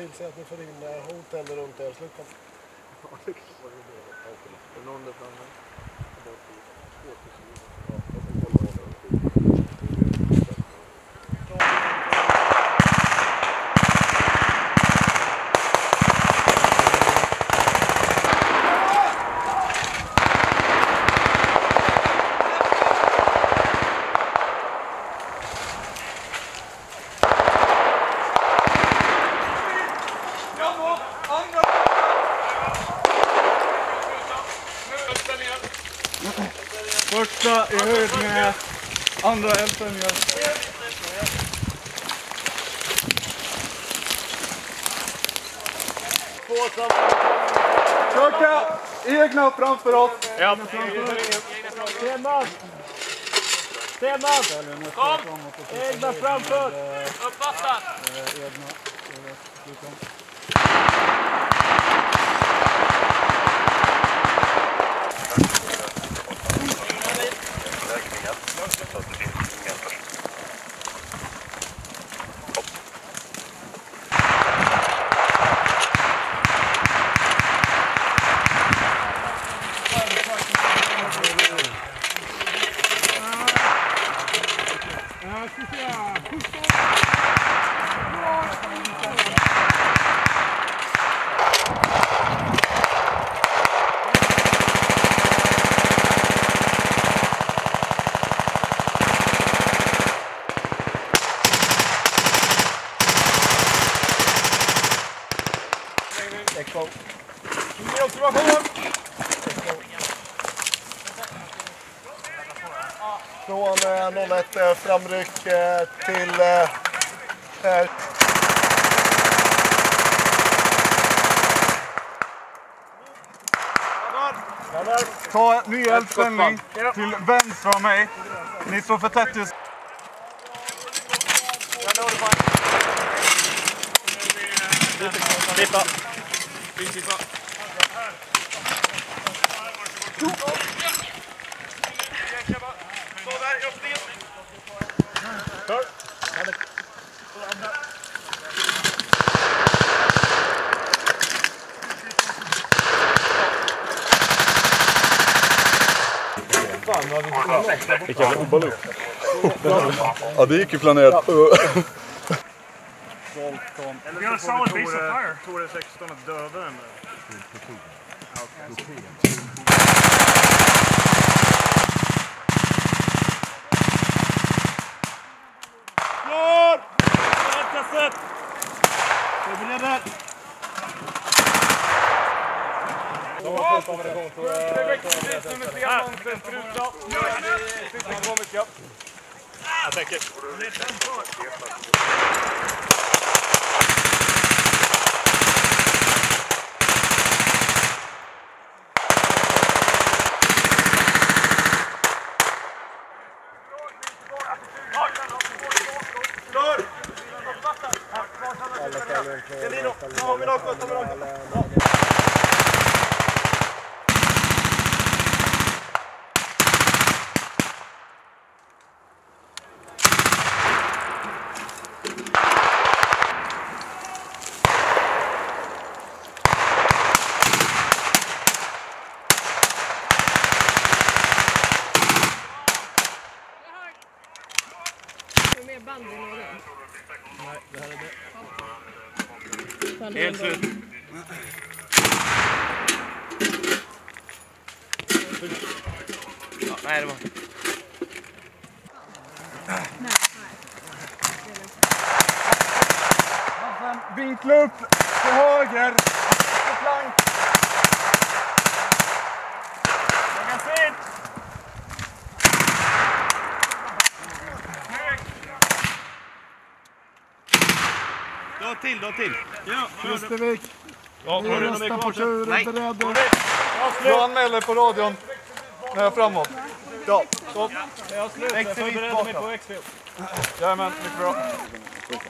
tillse att ni får in eh, runt er. Sluta. Någon där framme? Första i höjd med andra eldsändningar. Köka egna framför oss. Ja. Stenman! Stenman! Kom! Egna framför! Uppfattat! Från eh, 01 eh, framryck eh, till eh, här. Ta ny eldställning till vänster om mig. Ni står för tätt just Klippa. Vilken oballook. Ja, det gick ju planerat. Solid base of fire. Tore 16 att döda den. Klar! Kommer Kasset! Förbereder! Jag tänker. Det. det. Helt slut. Ja, nej, det var... Vinkla upp till höger. På flank. Till, dra till. Kristervik, Ja, ni du röstar mer på tur, Nej. beredda. Du anmäler på radion när jag är framåt. Ja, så. Exit förbereder mig på exfil. Jajamän, mycket bra.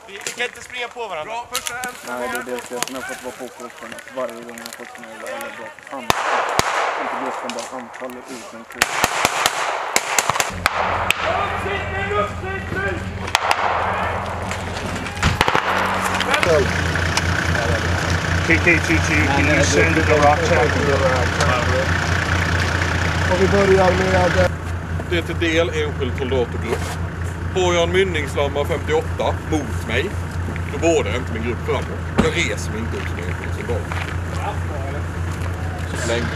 Vi kan inte springa på varandra. Bra, första. Nej, det är det som jag har fått vara på kursen. Varje gång jag har fått smälla eller bra anfall. Inte bluffen, bara anfaller ut en kurs. KK22, can you send the rock? Och vi börjar med... Det är till del enskild soldatgrupp. Får jag en mynningslamma 58 mot mig, då bådar jag inte min grupp framåt. Jag reser mig inte upp som enskild soldat. Länge.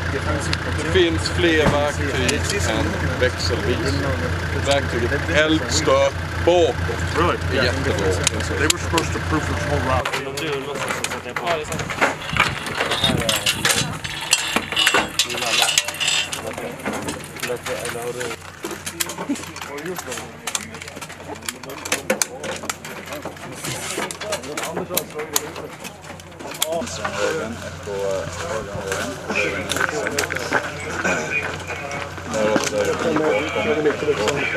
Det finns fler verktyg än växelvis. Verktyget eldstöt bakåt Really? är jättebra. They were supposed to proof this whole route. Ja, FK Haganhagen, Därefter IK Kommit, Kommit, Kommit, Kommit,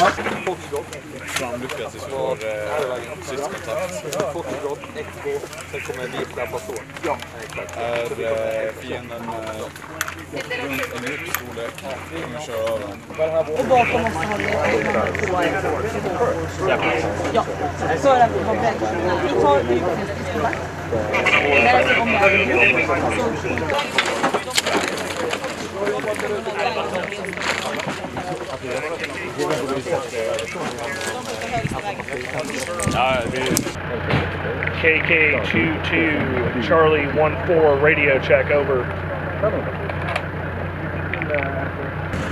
Kommit, Kommit, Kommit, Fram lyckas i svar eh, sista kontakt. Foxtrot, XK, sen kommer vita basår. Ja, exakt. Är eh, fienden eh, runt en gruppstorlek, kommer köra över. Och bakom måste ha med på Ja, så är det att vi har bredd. Vi tar. Därefter om det är en grupp KK22 Charlie 14 radio check over.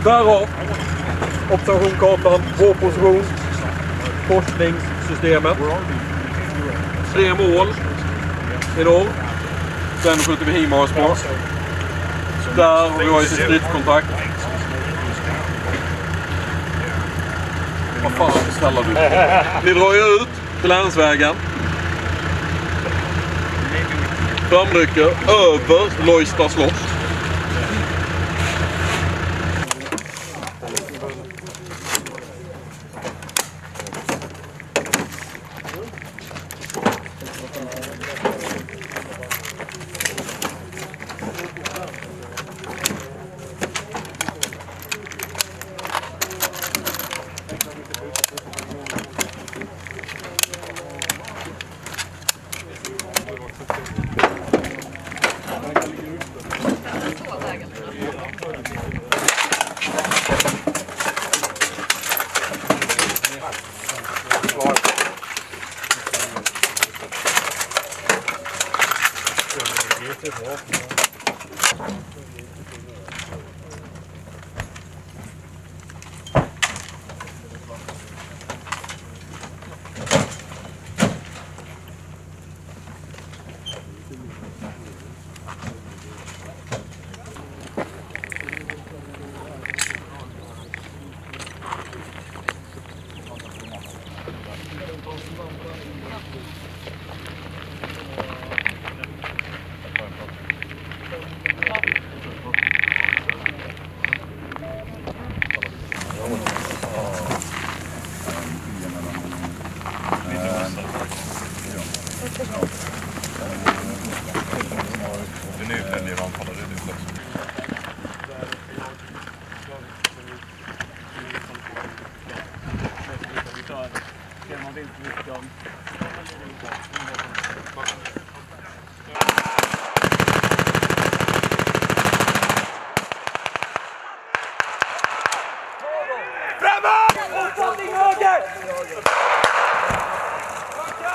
Daarop, op de groenkant dan, Wopels groen, kort links systemet. Tre mål i dag. Sen skjuter vi Himmarsmål. Där har vi varit i contact. Vad fan snälla du. Ni drar ju ut till länsvägen. Framrycker över Lojsta slott.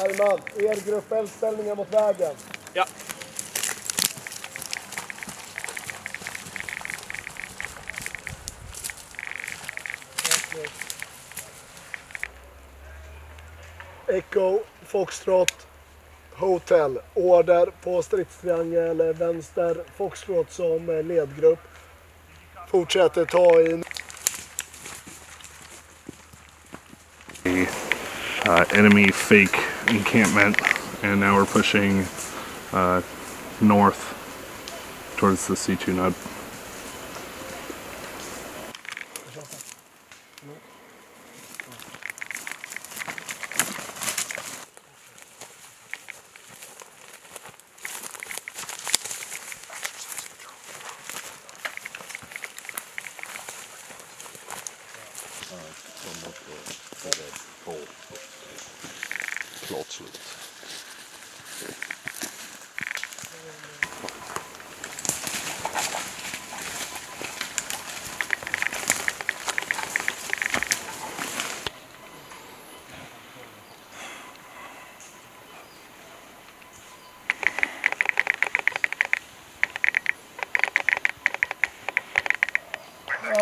Bergman, er grupp eldställningar mot vägen. Ja. Echo, Foxtrot, Hotel. Order på stridstriangel vänster Foxtrot som ledgrupp. Fortsätter ta in. uh, enemy fake encampment, and now we're pushing uh, north towards the C2 node.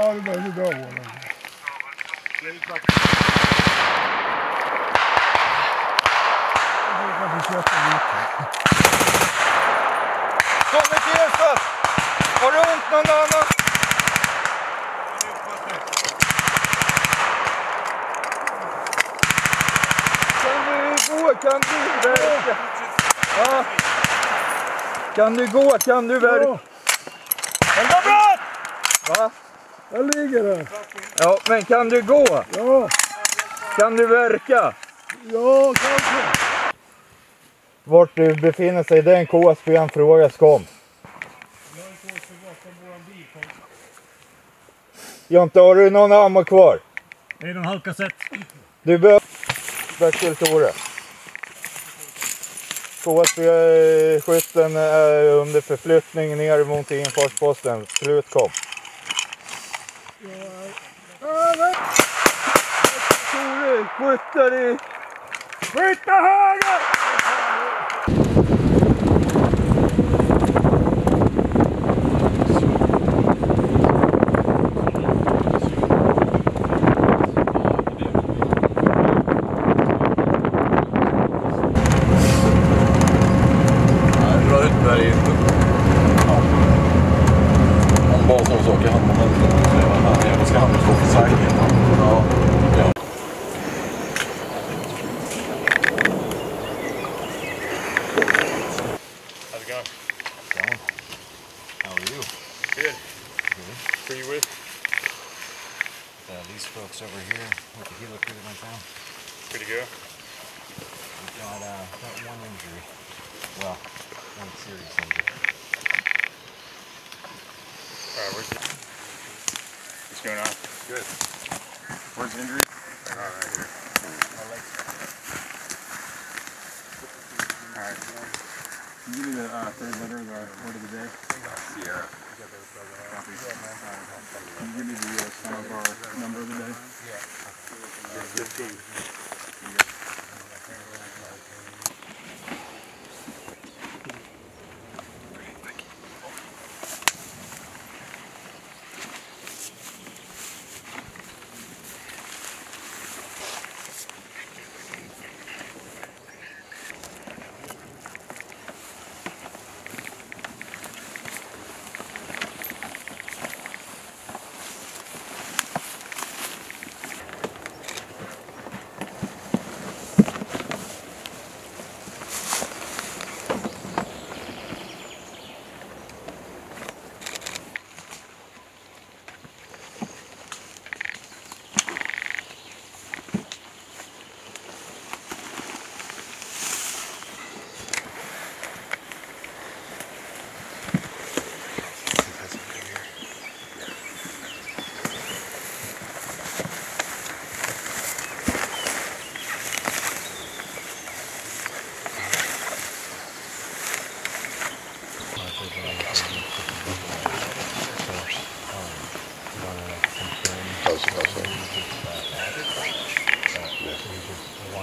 Ja, det börjar bli bra Order. Kom i ljuset! Har du ont någon annan? Kan du gå? Kan du verka? Ja. Kan du gå? Kan du verka? Den går bra! Va? Jag ligger där. Ja, men kan du gå? Ja, Kan du verka? ja kanske. Vart du befinner sig, det är en KSB, en fråga kom. Jonte, har du någon ammo kvar? Det är någon halvkassett. Du behöver... Bertil Tore. KSB-skytten är under förflyttning ner mot infartsposten. Slut kom. Tore, skyttar i... Skytta höger! Give me the uh, third letter of the word of the day? Sierra. Copy. Can you give me the uh, of our number of the day?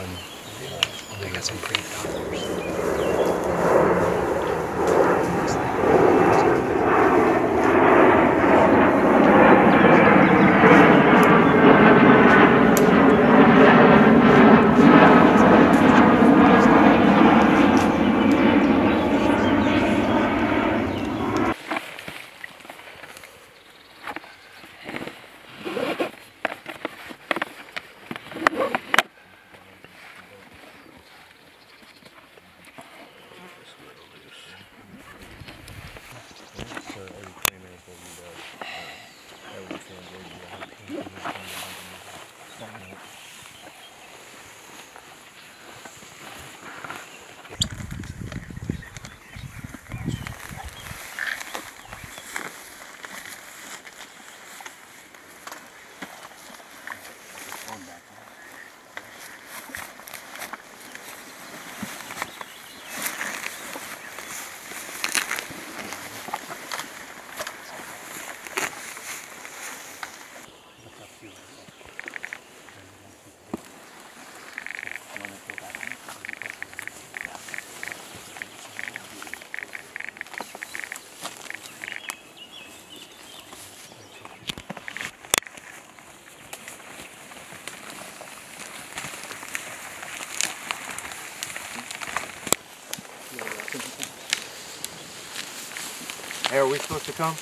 Um, I got some great doctors. Hey, are we supposed to come?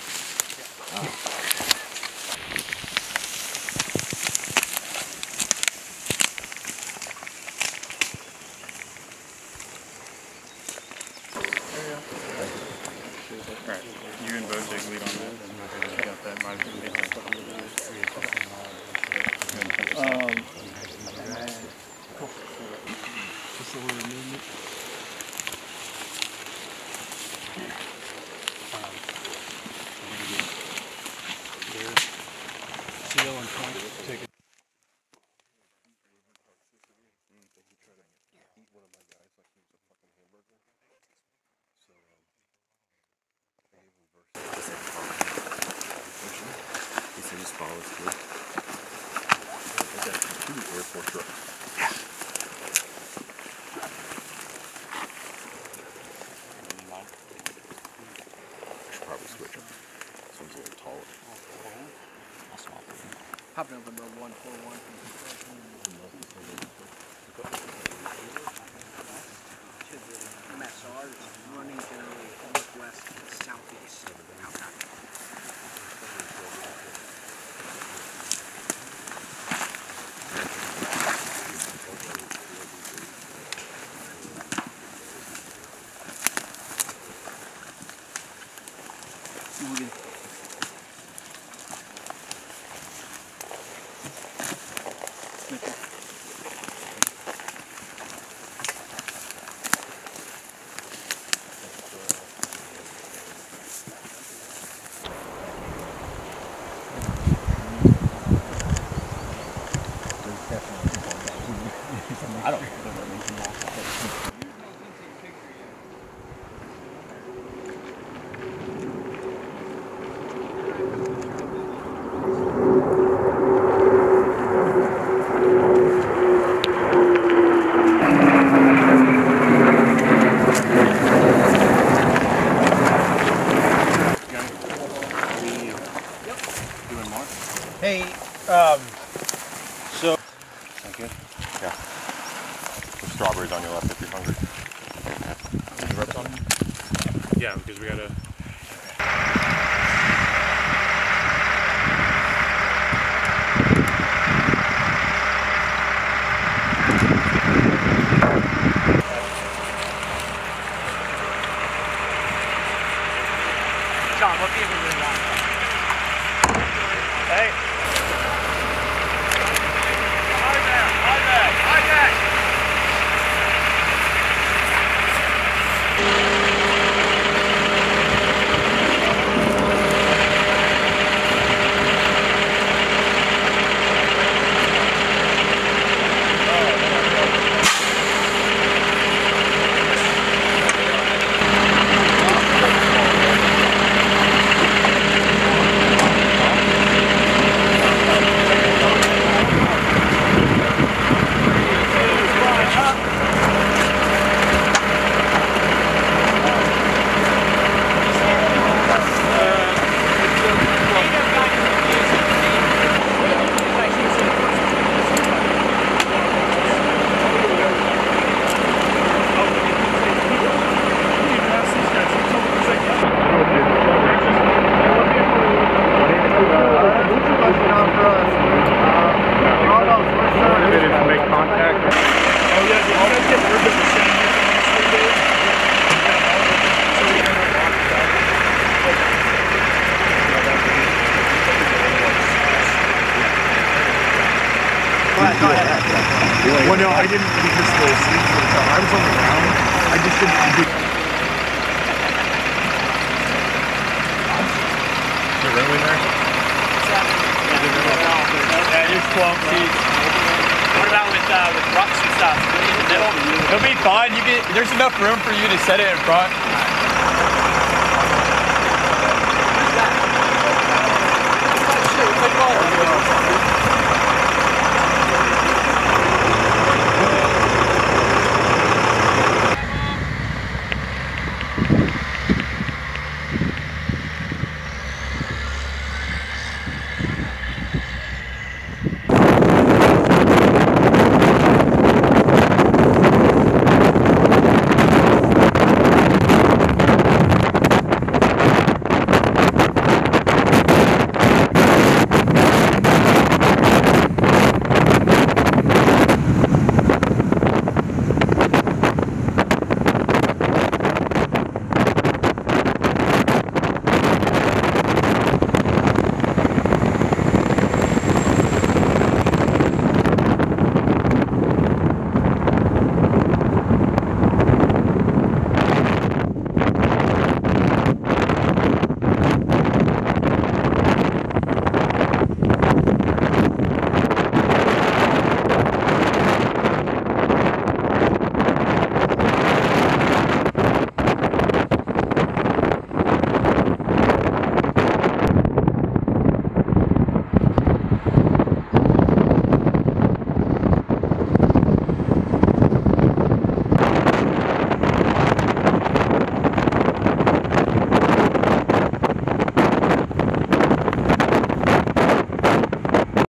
I don't remember that. Well, no, I didn't because the seats were tough. I was on the ground. I just didn't. I did yeah, there's 12 seats. What about with uh, with trucks and stuff? In the middle, it'll be fine. You get there's enough room for you to set it in front.